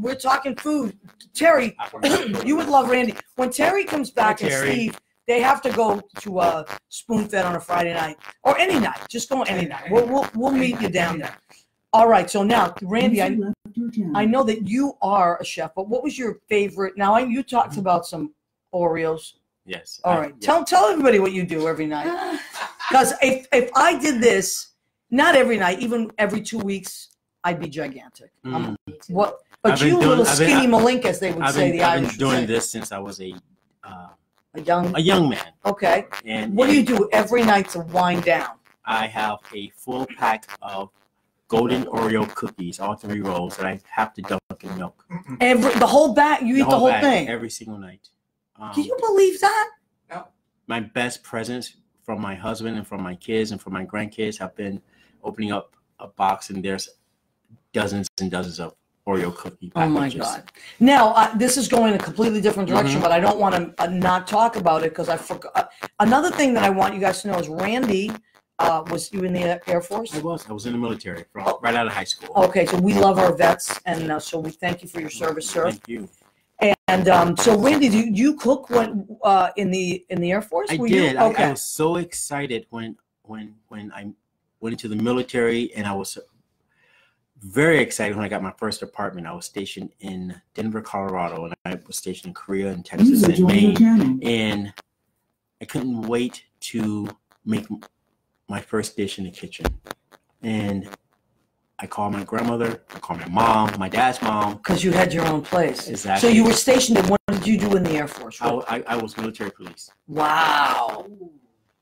We're talking food. Terry, you would love Randy. When Terry comes back Hi, and Terry. Steve, they have to go to uh, Spoon Fed on a Friday night or any night. Just go any night. We'll, we'll, we'll meet you down there. All right. So now, Randy, I, User left your channel. I know that you are a chef, but what was your favorite? Now, I, you talked about some Oreos. Yes. All right. I- yeah. Tell tell everybody what you do every night. Because if if I did this, not every night, even every two weeks, I'd be gigantic. Mm. what? But I've you, doing- little I've been- skinny malink, as they would I've say, been, the I've been Irish. would doing say. this since I was a uh, A young. a young man, Okay. and What do you do every night to wind down? I have a full pack of golden Oreo cookies, all three rolls that I have to dunk in milk. Every the whole bag. You eat the whole bag thing. every single night. Um, Can you believe that? No. my best presents from my husband and from my kids and from my grandkids have been opening up a box and there's dozens and dozens of Oreo cookie Oh my. God! Now uh, this is going a completely different direction, Mhm. but I don't want to uh, not talk about it because I forgot. Uh, another thing that I want you guys to know is Randy uh, was you in the Air Force? I was. I was in the military from Oh. right out of high school. Okay, so we love our vets, and uh, so we thank you for your service, sir. Thank you. And um, so, Randy, do you, you cook when uh, in the in the Air Force? I Were did. You? Okay. I was so excited when when when I went into the military, and I was very excited when I got my first apartment. I was stationed in Denver, Colorado, and I was stationed in Korea and Texas and Maine. and I couldn't wait to make my first dish in the kitchen. And I call my grandmother, I call my mom, my dad's mom. Because you had your own place. Exactly. So you were stationed in. What did you do in the Air Force? I was military police. wow,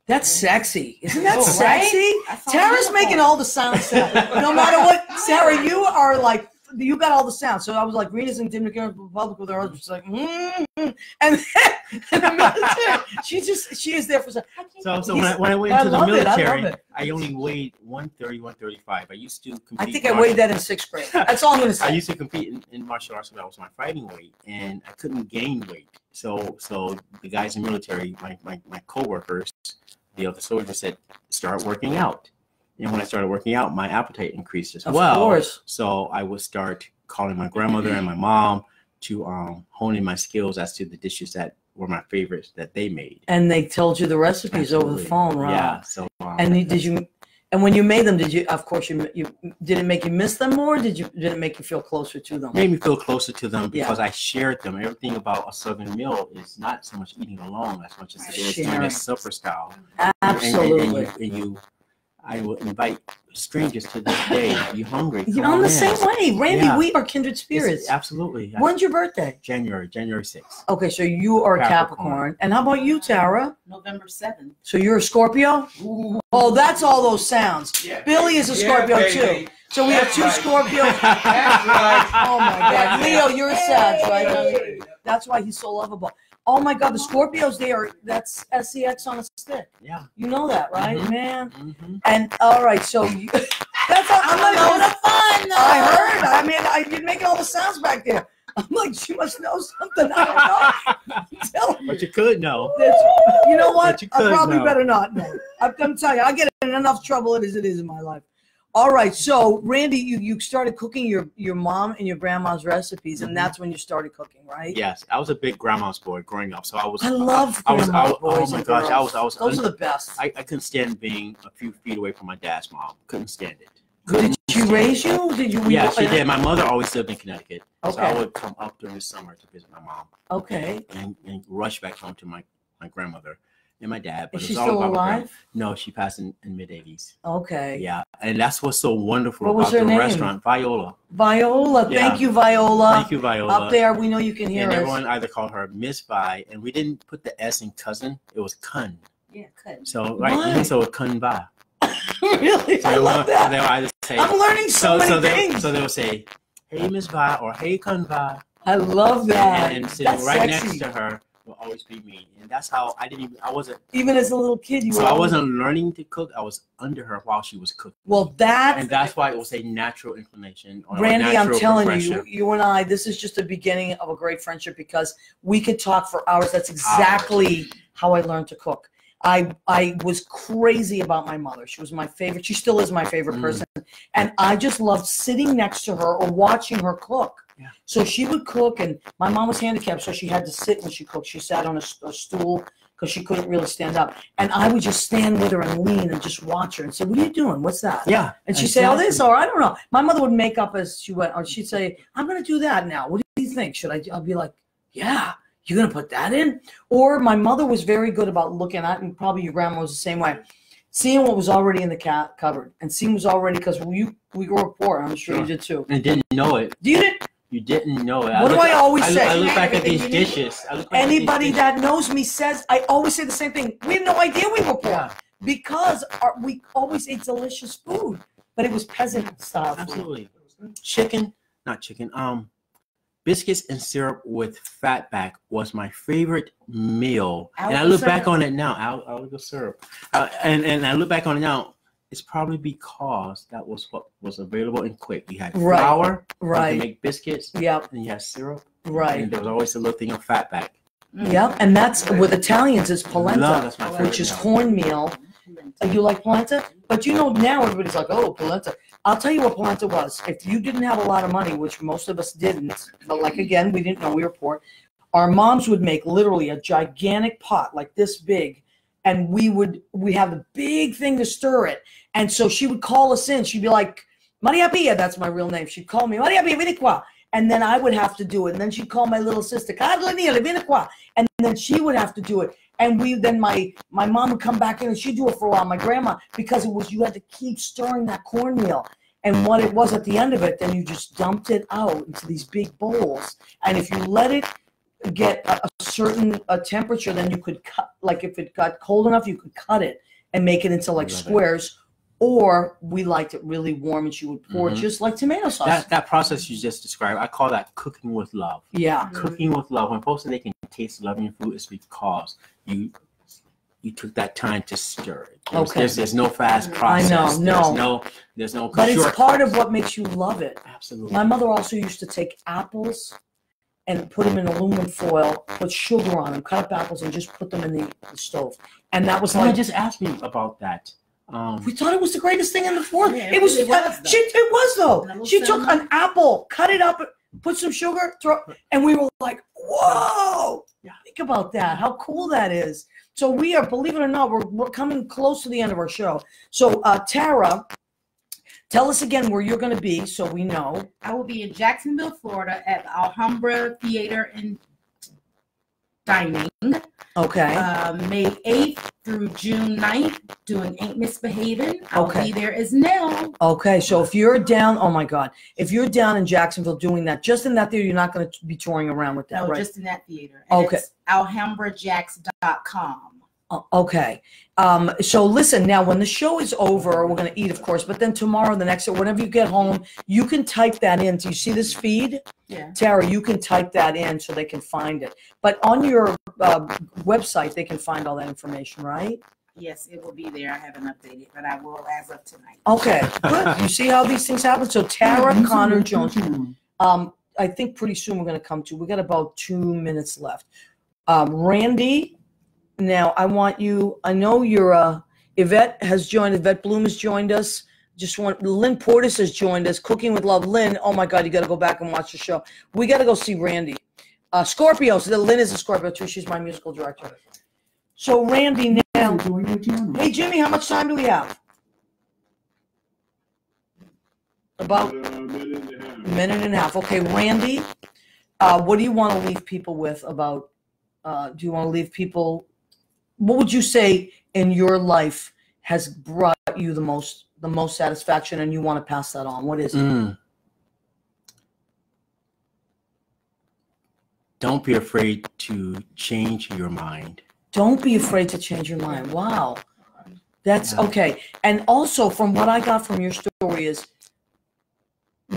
that's sexy, isn't that Oh, sexy? That sounds Tara's beautiful. making all the sounds. no matter what, Sarah, you are like you got all the sounds. So I was like, Rena's in Dominican Republic with her husband. She's like, mm and then in the military, she just she is there for some. So, so when, I, when I went I into the love it, I love military, it. I, only weighed 130, 135. I used to compete. I think I weighed that in sixth grade. That's all I'm gonna say. I used to compete in, in martial arts, so that was my fighting weight, and I couldn't gain weight. So, so the guys in the military, my my, my coworkers, the other soldiers said, start working out. And when I started working out, my appetite increased as well. Of well. course. So I would start calling my grandmother and my mom to um, hone in my skills as to the dishes that were my favorites that they made. And they told you the recipes over the phone, right? Yeah. So. Um, And you, did you? And when you made them, did you? Of course, you. You did it make you miss them more? Did you? Did it make you feel closer to them? made me feel closer to them Yeah. because I shared them. Everything about a southern meal is not so much eating alone as much as it is doing it supper style. And- and- Absolutely. And, you, and you I will invite strangers to this day. You hungry? You're Come on the in. same way, Randy. Yeah. We are kindred It's- spirits. absolutely. When's your birthday? January, January 6th. Okay, so you are a Capricorn. Capricorn. And how about you, Tara? November 7th. So you're a Scorpio? Oh, that's all those sounds. Yeah. Billy is a Yeah, Scorpio baby. too. So we have two right. Scorpios. That's right. Oh my God, Leo, you're a Sag, right? That's why he's so lovable. Oh my God, the Scorpios, they are, that's SEX on a stick. Yeah. You know that, right, Mhm. man? hmm And all right, so you, that's all, I'm load not of fun, I heard. I mean, I did making all the sounds back there. I'm like, she must know something. I don't know. Tell her. But you could know. That's- you know what? But you I probably know. better not know. I'm, I'm telling you, I get in enough trouble as it is in my life. All right, so Randy, you you started cooking your your mom and your grandma's recipes, and Mhm. that's when you started cooking, right? Yes, I was a big grandma's boy growing up, so I was. I love I was. I oh my gosh, I was. I was. Those are the best. I, I couldn't stand being a few feet away from my dad's mom. Couldn't stand it. Did Couldn't she raise you? Did you? Yeah, she did. My mother always lived in Connecticut, so I would come up during the summer to visit my mom Okay. and, and rush back home to my, my grandmother and my dad. But Is she still about my grand- alive? No, she passed in, in mid eighties. Okay. Yeah, and that's what's so wonderful What about the name? restaurant, Viola. Viola, Yeah. thank you, Viola. Thank you, Viola. Up there, we know you can hear and us. everyone either called her Miss Vi, and we didn't put the S in cousin; it was Kun. Yeah, cut. So right, Why? so Kun Vi. really, So I they love So they that. will either say I'm learning so, so many so they things. so they will say, "Hey Miss Vi" or "Hey Kun Vi," I love that. and sitting That's right sexy. next to her will always be me, and that's how I didn't even I wasn't Even as a little kid, you so I wasn't learning to cook. I was under her while she was cooking, Well, that and that's why it was a natural inclination. Or a Randy, I'm telling you, you and I, this is just the beginning of a great friendship because we could talk for hours. That's exactly how I learned to cook. I I was crazy about my mother. She was my favorite. She still is my favorite Mm. person, and I just loved sitting next to her or watching her cook. Yeah. So she would cook, and my mom was handicapped, so she had to sit when she cooked. She sat on a stool because she couldn't really stand up, and I would just stand with her and lean and just watch her and say, "What are you doing? What's that?" Yeah, And she'd say, "Oh, this," or I don't know. My mother would make up as she went, or she'd say, "I'm going to do that now. What do you think? Should I?" I'll be like, "Yeah, you're going to put that in." Or my mother was very good about looking at, and probably your grandma was the same way, seeing what was already in the cat cupboard, and seeing was already because we we grew up poor. I'm sure you did too. and didn't know it. Do you did? You didn't know it. What do look I always I, say? I look back at these dishes. I look back at these Anybody dishes. that knows me says I always say the same thing. We had no idea we were poor Yeah, because our, we always ate delicious food, but it was peasant style food. absolutely. Chicken, not chicken. Um, biscuits and syrup with fatback was my favorite meal. and I look back on it now. Al- Alaga syrup. Uh, and and I look back on it now. It's probably because that was what was available and quick. You had Right. flour, Right. could make biscuits, Yep. and you had syrup. Right. And there was always a little thing of fatback. Yep, and that's with Italians is Love, polenta, that's my which is meal. cornmeal. Uh, You like polenta, but you know now everybody's like, oh, polenta. I'll tell you what polenta was. If you didn't have a lot of money, which most of us didn't, but like again, we didn't know we were poor. Our moms would make literally a gigantic pot like this big, and we would we have the big thing to stir it. And so she would call us in. She'd be like, Maria Pia, that's my real name. She'd call me Maria Pia, vieni qua. And then I would have to do it. And then she'd call my little sister, Carla Nile, vieni qua. And then she would have to do it. And we then my my mom would come back in and she'd do it for a while. My grandma, because it was you had to keep stirring that cornmeal. And what it was at the end of it, then you just dumped it out into these big bowls. And if you let it get a, a certain a temperature, then you could cut like if it got cold enough, you could cut it and make it into like Love it. squares. Or we liked it really warm and she would pour it Mhm. just like tomato sauce. That that process you just described, I call that cooking with love. yeah. Cooking with love. When folks say they can taste love in your food, it's because you you took that time to stir it. There's, Okay. there's, there's no fast process. I process. know, There's no. no there's no But it's shortcut. part of what makes you love it. Absolutely. My mother also used to take apples and put them in aluminum foil, put sugar on them, cut up apples, and just put them in the, the stove. And that was Someone like, just asked me about that. Um, we thought it was the greatest thing in the world. Yeah, it was, it was, though. she, it was though. She took cinnamon. an apple, cut it up, put some sugar, throw, and we were like, whoa! Yeah. Think about that. How cool that is. So we are, believe it or not, we're, we're coming close to the end of our show. So uh, Tara, tell us again where you're going to be, so we know. I will be in Jacksonville, Florida at the Alhambra Theater in dining. Okay. Uh, May 8th through June 9th, doing Ain't Misbehaving. I'll Okay. be there as Nell. Okay, so if you're down, oh my God, if you're down in Jacksonville doing that, just in that theater, you're not going to be touring around with that, No, right? just in that theater. And Okay. It's alhambrajax.com. O- Okay. Um, so listen, now when the show is over, we're going to eat, of course, but then tomorrow, the next, day, whenever you get home, you can type that in. Do you see this feed? Yeah. Tara, you can type that in so they can find it. But on your uh, website, they can find all that information, right? Yes, it will be there. I haven't updated, but I will as of tonight. Okay, good. You see how these things happen? So Tara Connor Jones. Um, I think pretty soon we're going to come to. We got about two minutes left. Um, Randy, now I want you. I know you're. Uh, Yvette has joined. Yvette Bloom has joined us. Just want. Lynn Portis has joined us. Cooking with Love. Lynn, oh my God, you got to go back and watch the show. We got to go see Randy. Uh, Scorpio. So Lynn is a Scorpio too. She's my musical director. So Randy, now, hey Jimmy, how much time do we have? About a minute and a half. Okay, Randy, uh, what do you want to leave people with about? Uh, do you want to leave people? What would you say in your life has brought you the most the most satisfaction, and you want to pass that on? What is it? Mm. Don't be afraid to change your mind. Don't be afraid to change your mind. Wow, that's okay. And also, from what I got from your story is.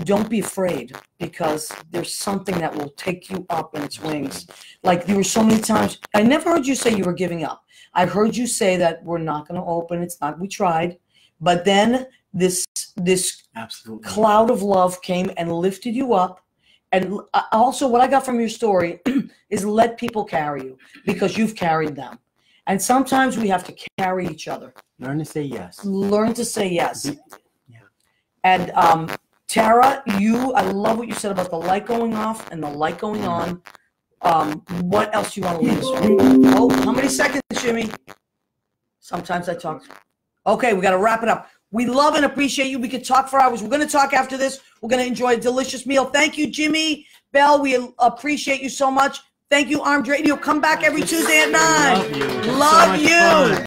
Don't be afraid because there's something that will take you up in its wings. Like there were so many times, I never heard you say you were giving up. I heard you say that we're not going to open. It's not. We tried, but then this this Absolutely. cloud of love came and lifted you up. And uh, also, what I got from your story is let people carry you because you've carried them. And sometimes we have to carry each other. Learn to say yes. Learn to say yes. Yeah. And um, Tara, you, I love what you said about the light going off and the light going on. Um, what else you want to leave us with? Oh, how many seconds, Jimmy? Sometimes I talk. Okay, we got to wrap it up. We love and appreciate you. We could talk for hours. We're going to talk after this. We're going to enjoy a delicious meal. Thank you, Jimmy Bell. We appreciate you so much. Thank you, Armed Radio. You'll come back every Tuesday at 9. Love you. It's so you.